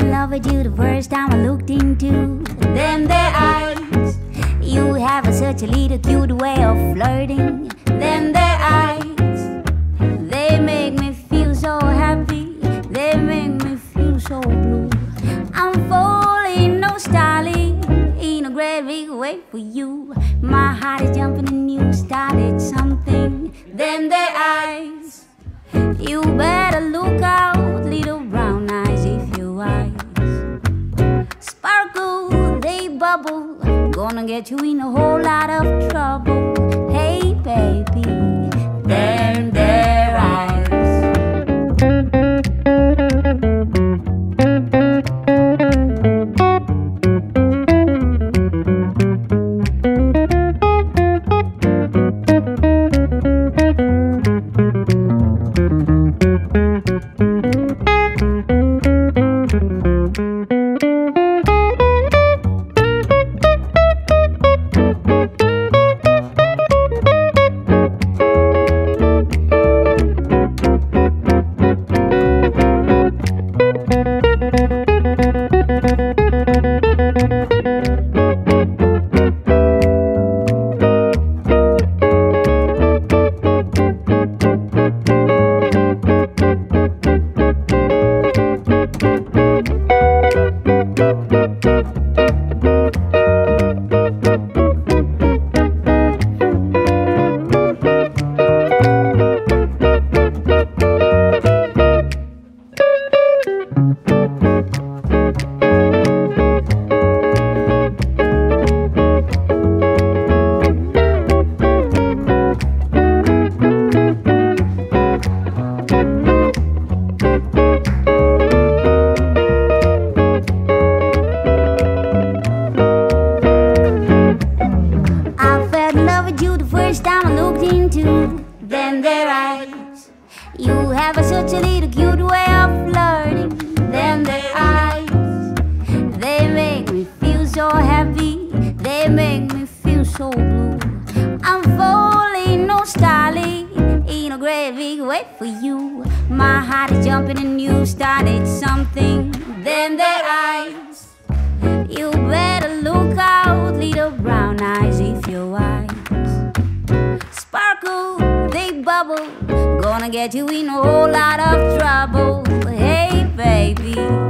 in love with you the first time I looked into them there eyes. You have a, such a little cute way of flirting. Them there eyes, they make me feel so happy. They make me feel so blue. I'm falling, no styling, in a great big way for you. My heart is jumping and you started something. Them there eyes, you better look out, get you in a whole lot of into them there eyes. You have a, such a little cute way of flirting. Them there eyes, they make me feel so happy. They make me feel so blue. I'm falling, no styling, in a great big way for you. My heart is jumping and you started something. Them there eyes. You better look out, little brown eyes Gonna get you in a whole lot of trouble. Hey, baby.